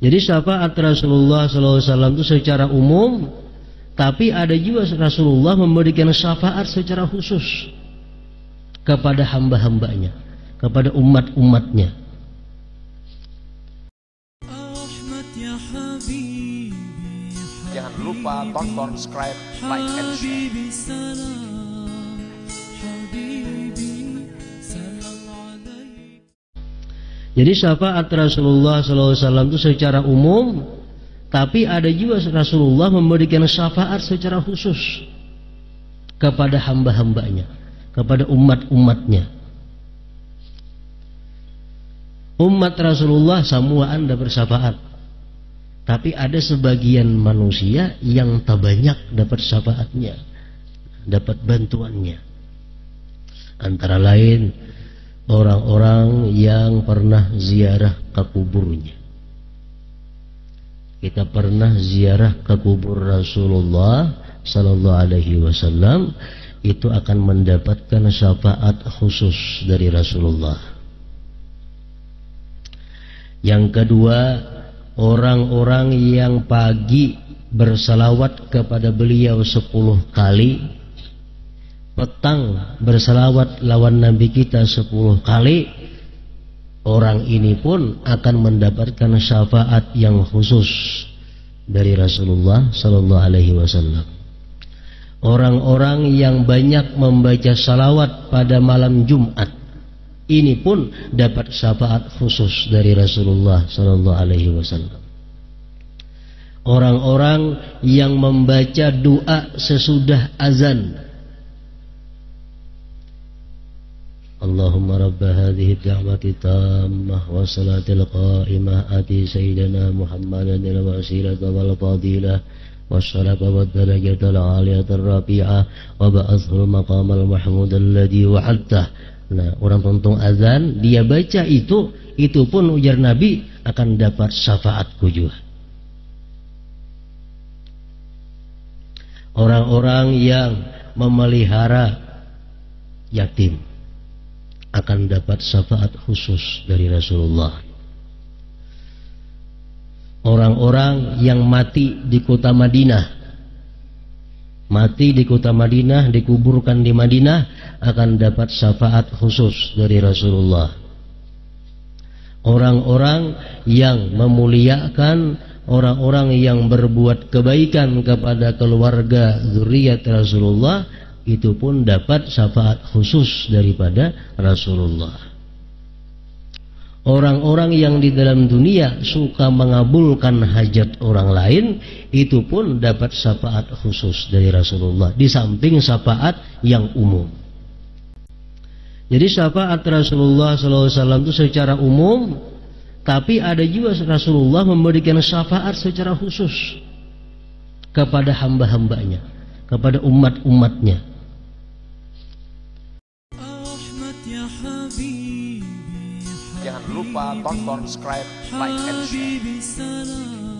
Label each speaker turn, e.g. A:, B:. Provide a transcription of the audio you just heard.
A: Jadi syafaat Rasulullah SAW itu secara umum, tapi ada juga Rasulullah memberikan syafaat secara khusus kepada hamba-hambanya, kepada umat-umatnya.
B: Jangan lupa tonton, subscribe, like, and share.
A: Jadi syafaat Rasulullah SAW itu secara umum, tapi ada juga Rasulullah memberikan syafaat secara khusus kepada hamba-hambanya, kepada umat-umatnya. Umat Rasulullah semua anda bersyafaat. Tapi ada sebagian manusia yang tak banyak dapat syafaatnya, dapat bantuannya. Antara lain orang-orang yang pernah ziarah ke kuburnya. Kita pernah ziarah ke kubur Rasulullah sallallahu alaihi wasallam itu akan mendapatkan syafaat khusus dari Rasulullah. Yang kedua, orang-orang yang pagi bersalawat kepada beliau sepuluh kali petang berselawat lawan Nabi kita sepuluh kali orang ini pun akan mendapatkan syafaat yang khusus dari Rasulullah Sallallahu Alaihi Wasallam. Orang-orang yang banyak membaca salawat pada malam Jumat ini pun dapat syafaat khusus dari Rasulullah Sallallahu Alaihi Wasallam. Orang-orang yang membaca doa sesudah azan اللهم رب هذه الدعوة التامة والصلاة القائمة آتي سيدنا محمدا الوسيلة والفضيلة والشرف والدرجة العالية الرفيعة وبعثه المقام المحمود الذي وعدته Nah, orang tuntung azan, dia baca itu, itu pun ujar Nabi akan dapat syafaatku juga. Orang-orang yang memelihara yatim akan dapat syafaat khusus dari Rasulullah. Orang-orang yang mati di kota Madinah, mati di kota Madinah, dikuburkan di Madinah, akan dapat syafaat khusus dari Rasulullah. Orang-orang yang memuliakan orang-orang yang berbuat kebaikan kepada keluarga zuriat Rasulullah itu pun dapat syafaat khusus daripada Rasulullah. Orang-orang yang di dalam dunia suka mengabulkan hajat orang lain itu pun dapat syafaat khusus dari Rasulullah di samping syafaat yang umum. Jadi syafaat Rasulullah SAW itu secara umum, tapi ada juga Rasulullah memberikan syafaat secara khusus kepada hamba-hambanya, kepada umat-umatnya.
B: Jangan lupa tonton, subscribe, like, and share.